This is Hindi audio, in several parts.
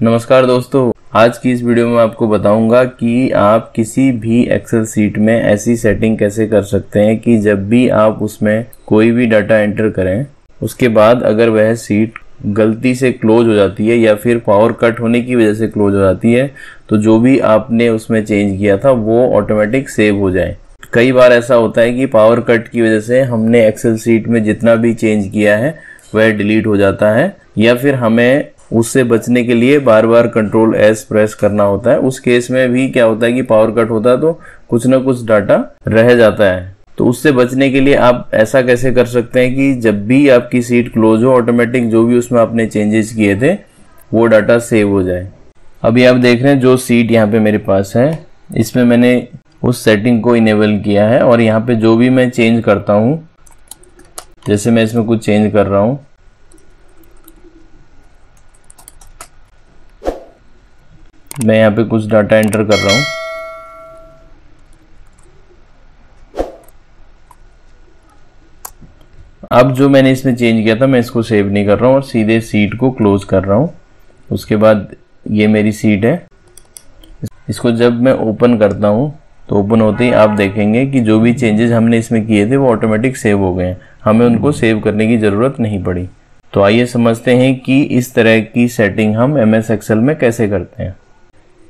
नमस्कार दोस्तों। आज की इस वीडियो में आपको बताऊँगा कि आप किसी भी एक्सेल सीट में ऐसी सेटिंग कैसे कर सकते हैं कि जब भी आप उसमें कोई भी डाटा एंटर करें, उसके बाद अगर वह सीट गलती से क्लोज हो जाती है या फिर पावर कट होने की वजह से क्लोज हो जाती है तो जो भी आपने उसमें चेंज किया था, वो ऑटोमेटिक सेव हो जाए। कई बार ऐसा होता है कि पावर कट की वजह से हमने एक्सेल सीट में जितना भी चेंज किया है, वह डिलीट हो जाता है या फिर हमें उससे बचने के लिए बार बार कंट्रोल एस प्रेस करना होता है। उस केस में भी क्या होता है कि पावर कट होता है तो कुछ ना कुछ डाटा रह जाता है। तो उससे बचने के लिए आप ऐसा कैसे कर सकते हैं कि जब भी आपकी सीट क्लोज हो ऑटोमेटिक जो भी उसमें आपने चेंजेस किए थे, वो डाटा सेव हो जाए। अभी आप देख रहे हैं जो सीट यहाँ पे मेरे पास है, इसमें मैंने उस सेटिंग को इनेबल किया है और यहाँ पे जो भी मैं चेंज करता हूँ, जैसे मैं इसमें कुछ चेंज कर रहा हूँ मैं यहाँ पे कुछ डाटा एंटर कर रहा हूँ। अब जो मैंने इसमें चेंज किया था, मैं इसको सेव नहीं कर रहा हूँ और सीधे सीट को क्लोज कर रहा हूँ। उसके बाद ये मेरी सीट है। इसको जब मैं ओपन करता हूँ तो ओपन होते ही आप देखेंगे कि जो भी चेंजेस हमने इसमें किए थे, वो ऑटोमेटिक सेव हो गए हैं। हमें उनको सेव करने की ज़रूरत नहीं पड़ी। तो आइए समझते हैं कि इस तरह की सेटिंग हम एम एस एक्सेल में कैसे करते हैं।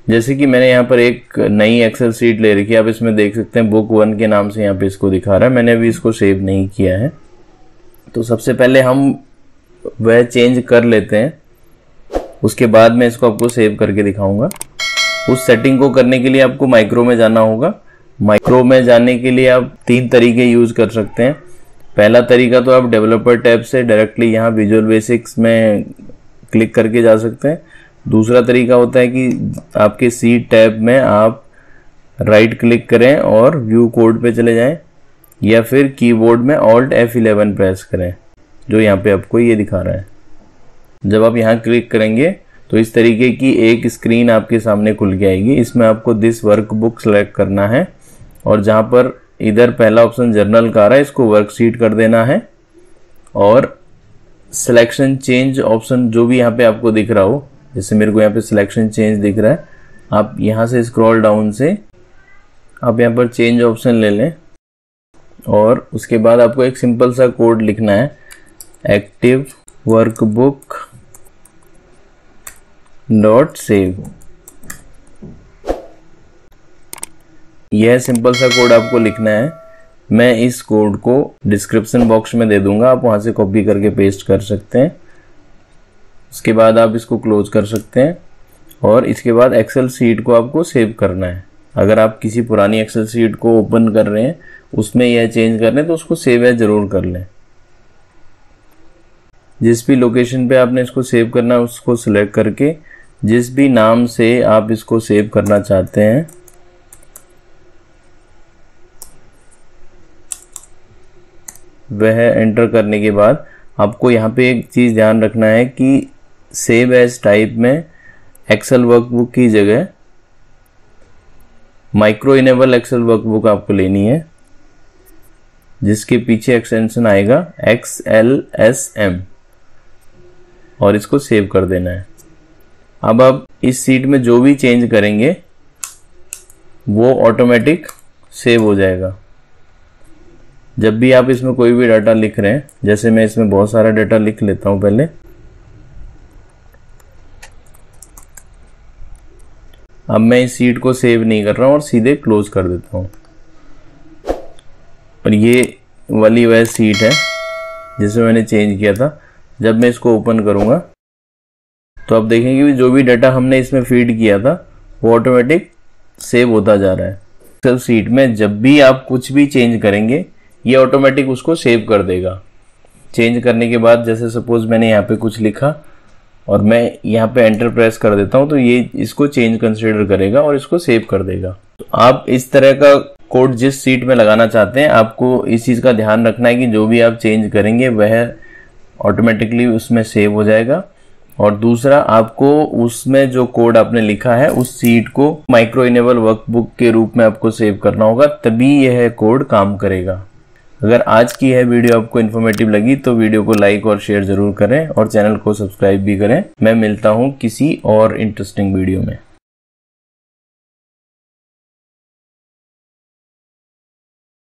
जैसे कि मैंने यहाँ पर एक नई एक्सेल सीट ले रखी है, आप इसमें देख सकते हैं बुक वन के नाम से यहाँ पे इसको दिखा रहा है। मैंने अभी इसको सेव नहीं किया है। तो सबसे पहले हम वह चेंज कर लेते हैं। उसके बाद मैं इसको आपको सेव करके दिखाऊँगा। उस सेटिंग को करने के लिए आपको माइक्रो में जाना होगा। माइक्रो में जाने के लिए आप तीन तरीके यूज़ कर सकते हैं। पहला तरीका तो आप डेवलपर टैब से डायरेक्टली यहाँ विजुअल बेसिक्स में क्लिक करके जा सकते हैं। दूसरा तरीका होता है कि आपके सी टैब में आप राइट क्लिक करें और व्यू कोड पे चले जाएँ, या फिर कीबोर्ड में ऑल्ट F11 प्रेस करें, जो यहाँ पे आपको ये दिखा रहा है। जब आप यहाँ क्लिक करेंगे तो इस तरीके की एक स्क्रीन आपके सामने खुल के आएगी। इसमें आपको दिस वर्क बुक सेलेक्ट करना है, और जहाँ पर इधर पहला ऑप्शन जर्नल का आ रहा है, इसको वर्कशीट कर देना है, और सिलेक्शन चेंज ऑप्शन जो भी यहाँ पे आपको दिख रहा हो जैसे मेरे को यहाँ पे सिलेक्शन चेंज दिख रहा है। आप यहाँ से स्क्रॉल डाउन से आप यहाँ पर चेंज ऑप्शन ले लें और उसके बाद आपको एक सिंपल सा कोड लिखना है। एक्टिव वर्कबुक डॉट सेव यह सिंपल सा कोड आपको लिखना है। मैं इस कोड को डिस्क्रिप्शन बॉक्स में दे दूँगा। आप वहाँ से कॉपी करके पेस्ट कर सकते हैं। उसके बाद आप इसको क्लोज कर सकते हैं और इसके बाद एक्सेल सीट को आपको सेव करना है। अगर आप किसी पुरानी एक्सेल सीट को ओपन कर रहे हैं, उसमें यह चेंज कर रहे हैं तो उसको सेव है ज़रूर कर लें। जिस भी लोकेशन पे आपने इसको सेव करना है, उसको सिलेक्ट करके जिस भी नाम से आप इसको सेव करना चाहते हैं, वह एंटर करने के बाद आपको यहाँ पे एक चीज़ ध्यान रखना है कि सेव एज टाइप में एक्सेल वर्कबुक की जगह माइक्रो इनेबल एक्सेल वर्कबुक आपको लेनी है, जिसके पीछे एक्सटेंशन आएगा एक्स एल एस एम और इसको सेव कर देना है। अब आप इस सीट में जो भी चेंज करेंगे, वो ऑटोमेटिक सेव हो जाएगा। जब भी आप इसमें कोई भी डाटा लिख रहे हैं, जैसे मैं इसमें बहुत सारा डाटा लिख लेता हूँ पहले अब मैं इस सीट को सेव नहीं कर रहा हूँ और सीधे क्लोज कर देता हूँ। और ये वाली वह सीट है, जिसे मैंने चेंज किया था। जब मैं इसको ओपन करूँगा तो आप देखेंगे कि जो भी डाटा हमने इसमें फ़ीड किया था, वो ऑटोमेटिक सेव होता जा रहा है। एक्सेल सीट में जब भी आप कुछ भी चेंज करेंगे, ये ऑटोमेटिक उसको सेव कर देगा। चेंज करने के बाद, जैसे सपोज़ मैंने यहाँ पे कुछ लिखा और मैं यहाँ पे एंटर प्रेस कर देता हूँ तो ये इसको चेंज कंसिडर करेगा और इसको सेव कर देगा। तो आप इस तरह का कोड जिस सीट में लगाना चाहते हैं, आपको इस चीज़ का ध्यान रखना है कि जो भी आप चेंज करेंगे, वह ऑटोमेटिकली उसमें सेव हो जाएगा। और दूसरा, आपको उसमें जो कोड आपने लिखा है, उस सीट को माइक्रो इनेबल वर्कबुक के रूप में आपको सेव करना होगा, तभी यह कोड काम करेगा। अगर आज की है वीडियो आपको इन्फॉर्मेटिव लगी तो वीडियो को लाइक और शेयर ज़रूर करें और चैनल को सब्सक्राइब भी करें। मैं मिलता हूँ किसी और इंटरेस्टिंग वीडियो में।